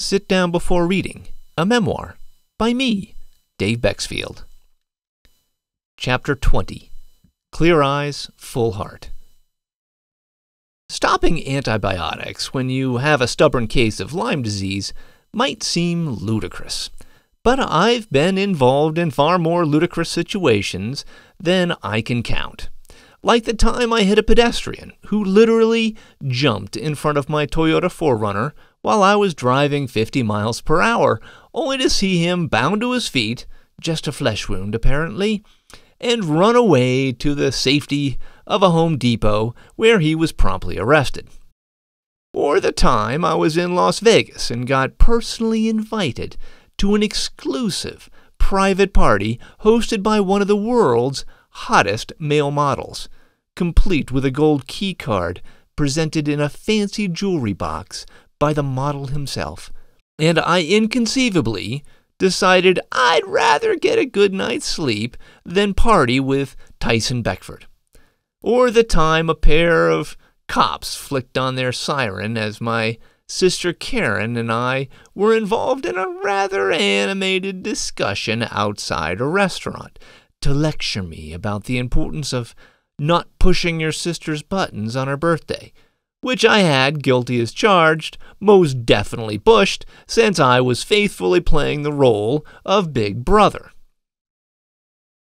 Sit Down Before Reading, a memoir by me, Dave Bexfield. Chapter 20 Clear Eyes, Full Heart. Stopping antibiotics when you have a stubborn case of Lyme disease might seem ludicrous, but I've been involved in far more ludicrous situations than I can count. Like the time I hit a pedestrian who literally jumped in front of my Toyota 4Runner while I was driving 50 miles per hour, only to see him bound to his feet, just a flesh wound apparently, and run away to the safety of a Home Depot where he was promptly arrested. Or the time I was in Las Vegas and got personally invited to an exclusive private party hosted by one of the world's hottest male models, complete with a gold key card presented in a fancy jewelry box by the model himself, and I inconceivably decided I'd rather get a good night's sleep than party with Tyson Beckford. Or the time a pair of cops flicked on their siren as my sister Karen and I were involved in a rather animated discussion outside a restaurant to lecture me about the importance of not pushing your sister's buttons on her birthday which I had, guilty as charged, most definitely pushed, since I was faithfully playing the role of Big Brother.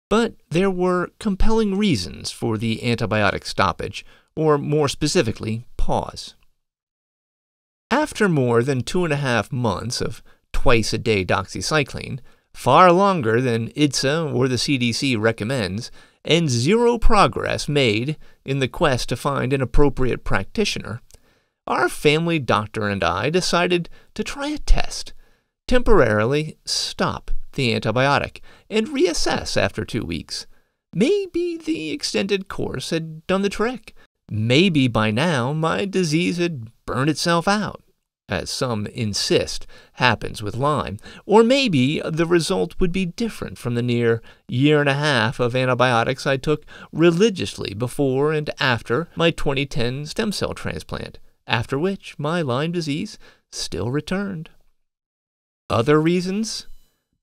But there were compelling reasons for the antibiotic stoppage, or more specifically, pause. After more than two and a half months of twice a day doxycycline, far longer than IDSA or the CDC recommends, and zero progress made in the quest to find an appropriate practitioner, our family doctor and I decided to try a test, temporarily stop the antibiotic, and reassess after two weeks. Maybe the extended course had done the trick. Maybe by now my disease had burned itself out as some insist happens with Lyme, or maybe the result would be different from the near year and a half of antibiotics I took religiously before and after my 2010 stem cell transplant, after which my Lyme disease still returned. Other reasons?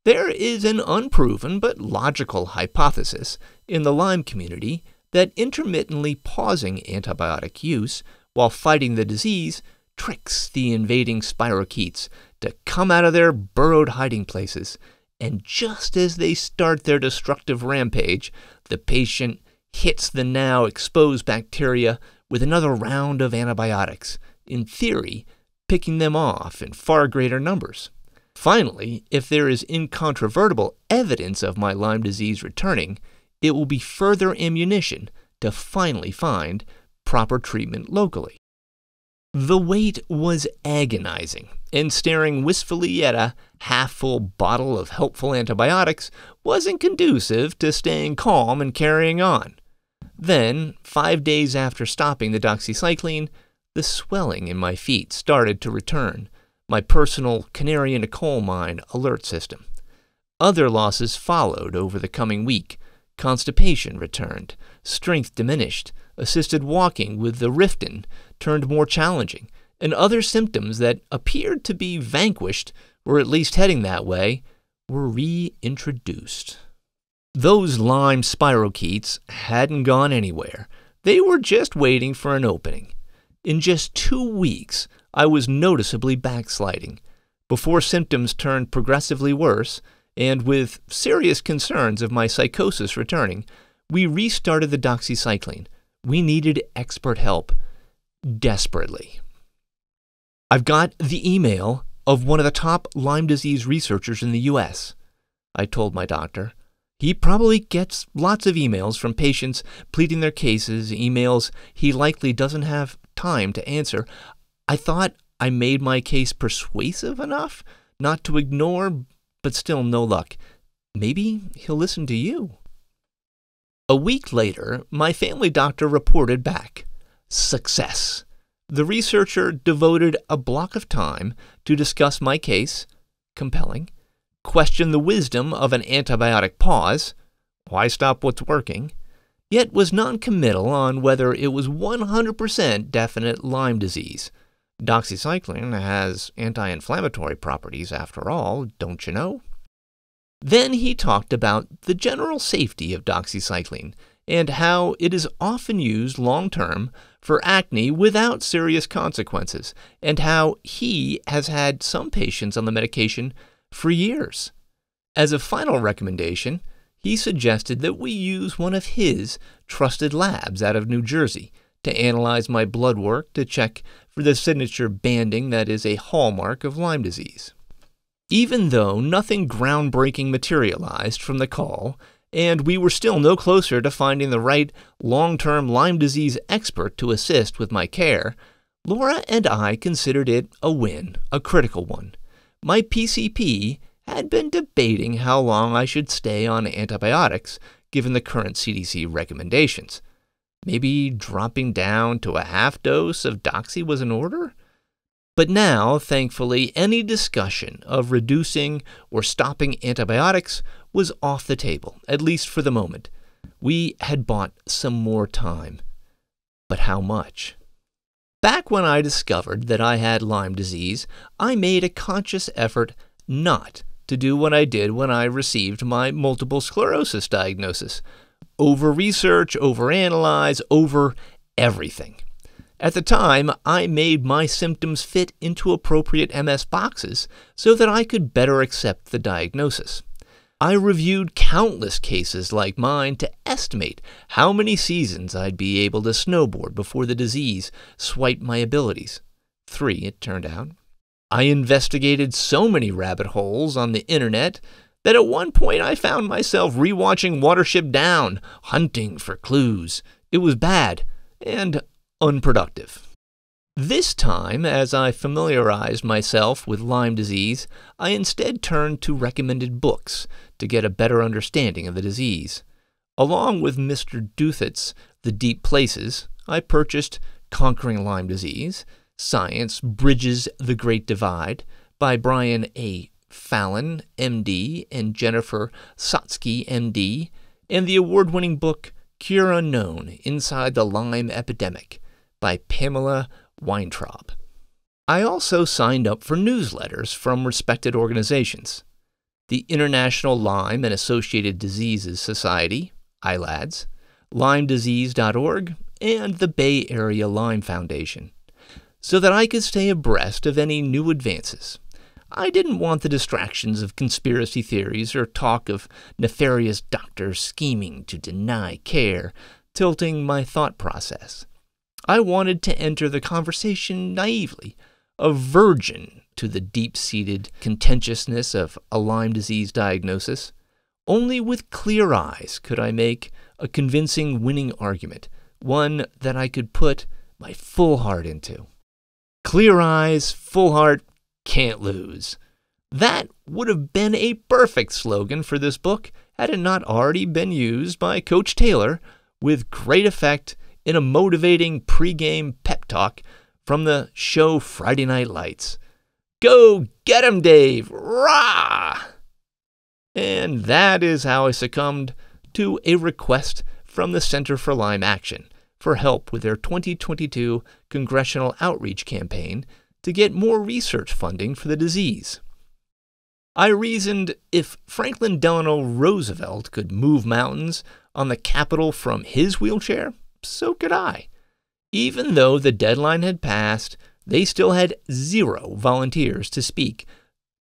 There is an unproven but logical hypothesis in the Lyme community that intermittently pausing antibiotic use while fighting the disease tricks the invading spirochetes to come out of their burrowed hiding places, and just as they start their destructive rampage, the patient hits the now exposed bacteria with another round of antibiotics, in theory, picking them off in far greater numbers. Finally, if there is incontrovertible evidence of my Lyme disease returning, it will be further ammunition to finally find proper treatment locally. The wait was agonizing, and staring wistfully at a half full bottle of helpful antibiotics wasn't conducive to staying calm and carrying on. Then, five days after stopping the doxycycline, the swelling in my feet started to return, my personal canary in a coal mine alert system. Other losses followed over the coming week. Constipation returned, strength diminished, assisted walking with the Rifton turned more challenging, and other symptoms that appeared to be vanquished, or at least heading that way, were reintroduced. Those Lyme spirochetes hadn't gone anywhere. They were just waiting for an opening. In just two weeks, I was noticeably backsliding. Before symptoms turned progressively worse, and with serious concerns of my psychosis returning, we restarted the doxycycline, we needed expert help desperately. I've got the email of one of the top Lyme disease researchers in the US, I told my doctor. He probably gets lots of emails from patients pleading their cases, emails he likely doesn't have time to answer. I thought I made my case persuasive enough not to ignore, but still no luck. Maybe he'll listen to you. A week later, my family doctor reported back success. The researcher devoted a block of time to discuss my case, compelling, question the wisdom of an antibiotic pause, why stop what's working, yet was noncommittal on whether it was 100% definite Lyme disease, Doxycycline has anti inflammatory properties, after all, don't you know? Then he talked about the general safety of doxycycline and how it is often used long term for acne without serious consequences, and how he has had some patients on the medication for years. As a final recommendation, he suggested that we use one of his trusted labs out of New Jersey to analyze my blood work to check for the signature banding that is a hallmark of Lyme disease. Even though nothing groundbreaking materialized from the call, and we were still no closer to finding the right long term Lyme disease expert to assist with my care, Laura and I considered it a win, a critical one. My PCP had been debating how long I should stay on antibiotics given the current CDC recommendations. Maybe dropping down to a half dose of doxy was in order? But now, thankfully, any discussion of reducing or stopping antibiotics was off the table, at least for the moment. We had bought some more time. But how much? Back when I discovered that I had Lyme disease, I made a conscious effort not to do what I did when I received my multiple sclerosis diagnosis over research, over analyze, over everything. At the time, I made my symptoms fit into appropriate MS boxes so that I could better accept the diagnosis. I reviewed countless cases like mine to estimate how many seasons I'd be able to snowboard before the disease swiped my abilities. Three, it turned out. I investigated so many rabbit holes on the internet that at one point I found myself rewatching Watership Down, hunting for clues. It was bad and unproductive. This time, as I familiarized myself with Lyme disease, I instead turned to recommended books to get a better understanding of the disease. Along with Mr. Douthat's The Deep Places, I purchased Conquering Lyme Disease, Science Bridges the Great Divide by Brian A. Fallon, MD, and Jennifer Sotsky, MD, and the award winning book Cure Unknown Inside the Lyme Epidemic by Pamela Weintraub. I also signed up for newsletters from respected organizations the International Lyme and Associated Diseases Society, ILADS, LymeDisease.org, and the Bay Area Lyme Foundation, so that I could stay abreast of any new advances. I didn't want the distractions of conspiracy theories or talk of nefarious doctors scheming to deny care tilting my thought process. I wanted to enter the conversation naively, a virgin to the deep seated contentiousness of a Lyme disease diagnosis. Only with clear eyes could I make a convincing winning argument, one that I could put my full heart into. Clear eyes, full heart, can't lose. That would have been a perfect slogan for this book had it not already been used by Coach Taylor with great effect in a motivating pregame pep talk from the show Friday Night Lights. Go get him, Dave! Rah! And that is how I succumbed to a request from the Center for Lyme Action for help with their 2022 congressional outreach campaign to get more research funding for the disease. I reasoned if Franklin Delano Roosevelt could move mountains on the Capitol from his wheelchair, so could I. Even though the deadline had passed, they still had zero volunteers to speak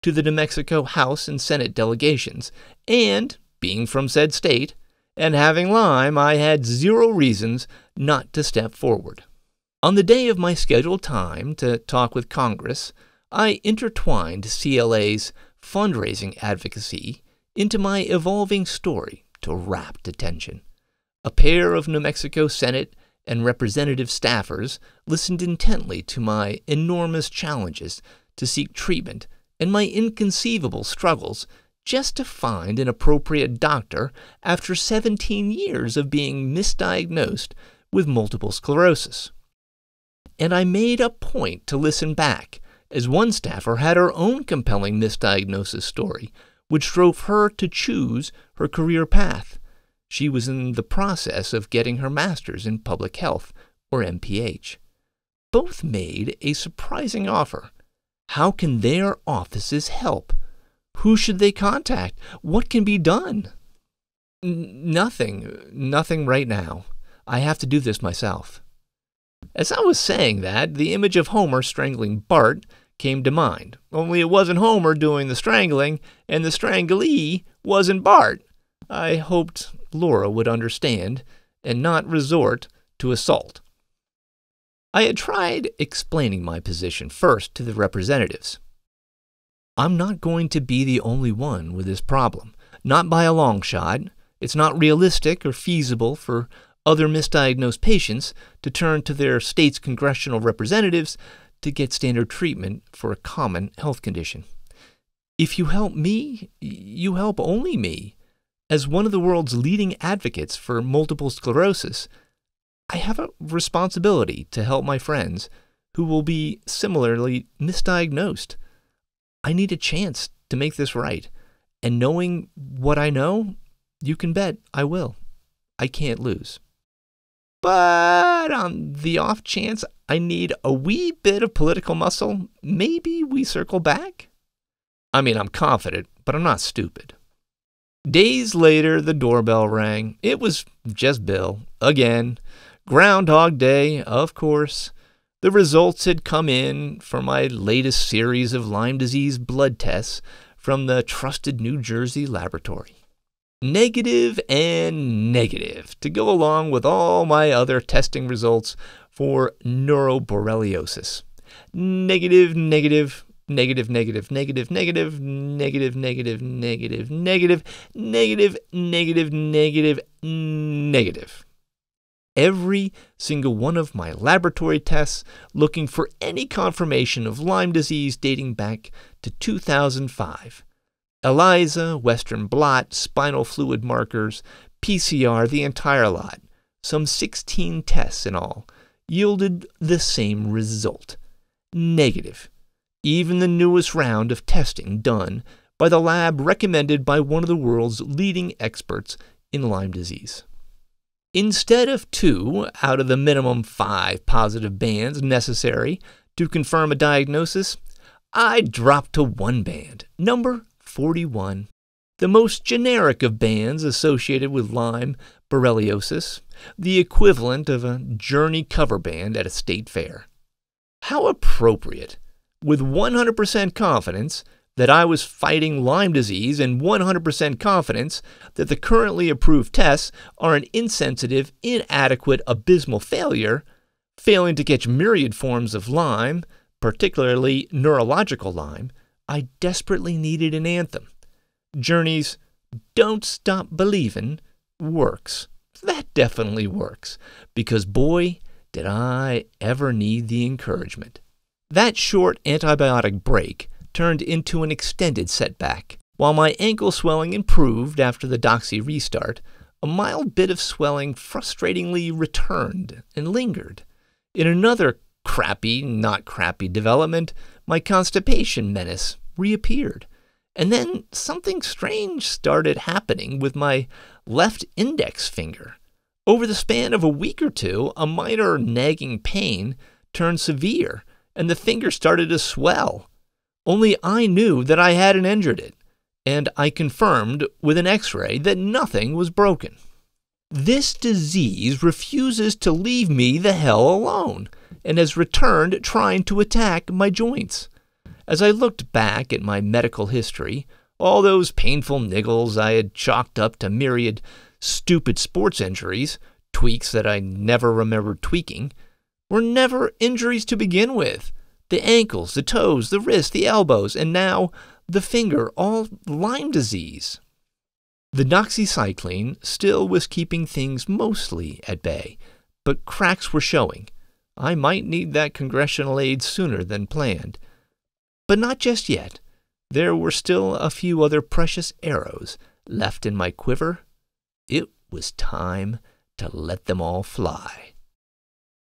to the New Mexico House and Senate delegations, and, being from said state, and having Lyme, I had zero reasons not to step forward. On the day of my scheduled time to talk with Congress, I intertwined CLA's fundraising advocacy into my evolving story to rapt attention. A pair of New Mexico Senate and representative staffers listened intently to my enormous challenges to seek treatment and my inconceivable struggles just to find an appropriate doctor after 17 years of being misdiagnosed with multiple sclerosis. And I made a point to listen back, as one staffer had her own compelling misdiagnosis story, which drove her to choose her career path. She was in the process of getting her master's in public health, or MPH. both made a surprising offer. How can their offices help? Who should they contact? What can be done? N- nothing. Nothing right now. I have to do this myself. As I was saying that, the image of Homer strangling Bart came to mind. Only it wasn't Homer doing the strangling, and the stranglee wasn't Bart. I hoped Laura would understand and not resort to assault. I had tried explaining my position first to the representatives. I'm not going to be the only one with this problem, not by a long shot. It's not realistic or feasible for other misdiagnosed patients to turn to their state's congressional representatives to get standard treatment for a common health condition. If you help me, you help only me. As one of the world's leading advocates for multiple sclerosis, I have a responsibility to help my friends who will be similarly misdiagnosed. I need a chance to make this right. And knowing what I know, you can bet I will. I can't lose. But on the off chance I need a wee bit of political muscle, maybe we circle back? I mean, I'm confident, but I'm not stupid. Days later, the doorbell rang. It was just Bill, again. Groundhog Day, of course. The results had come in for my latest series of Lyme disease blood tests from the trusted New Jersey laboratory negative and negative to go along with all my other testing results for neuroborreliosis. Negative, negative, negative, negative, negative, negative, negative, negative, negative, negative, negative, negative, negative, negative. Every single one of my laboratory tests looking for any confirmation of Lyme disease dating back to 2005 ELISA, Western blot, spinal fluid markers, PCR, the entire lot, some 16 tests in all, yielded the same result negative. Even the newest round of testing done by the lab recommended by one of the world's leading experts in Lyme disease. Instead of two out of the minimum five positive bands necessary to confirm a diagnosis, I dropped to one band, number 41, the most generic of bands associated with Lyme borreliosis, the equivalent of a journey cover band at a state fair. How appropriate, with 100% confidence that I was fighting Lyme disease and 100% confidence that the currently approved tests are an insensitive, inadequate, abysmal failure, failing to catch myriad forms of Lyme, particularly neurological Lyme, I desperately needed an anthem. Journey's Don't Stop Believin' works. That definitely works, because boy, did I ever need the encouragement. That short antibiotic break turned into an extended setback. While my ankle swelling improved after the doxy restart, a mild bit of swelling frustratingly returned and lingered. In another crappy, not crappy development, my constipation menace reappeared. And then something strange started happening with my left index finger. Over the span of a week or two, a minor nagging pain turned severe, and the finger started to swell. Only I knew that I hadn't injured it, and I confirmed with an x ray that nothing was broken. This disease refuses to leave me the hell alone and has returned trying to attack my joints. As I looked back at my medical history, all those painful niggles I had chalked up to myriad stupid sports injuries, tweaks that I never remembered tweaking, were never injuries to begin with. The ankles, the toes, the wrists, the elbows, and now the finger, all Lyme disease. The doxycycline still was keeping things mostly at bay, but cracks were showing. I might need that congressional aid sooner than planned. But not just yet. There were still a few other precious arrows left in my quiver. It was time to let them all fly.